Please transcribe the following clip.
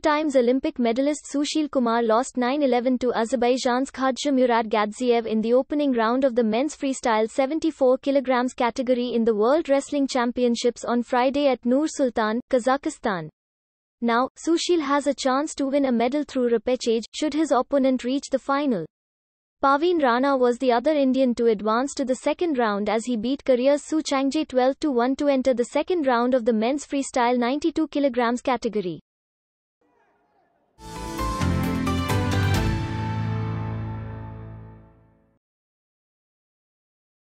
Times Olympic medalist Sushil Kumar lost 9-11 to Azerbaijan's Khadzhimurad Gadzhiyev in the opening round of the men's freestyle 74 kg category in the World Wrestling Championships on Friday at Nur Sultan, Kazakhstan. Now, Sushil has a chance to win a medal through repechage, should his opponent reach the final. Parveen Rana was the other Indian to advance to the second round as he beat Korea's Su Changjae 12-1 to enter the second round of the men's freestyle 92 kg category.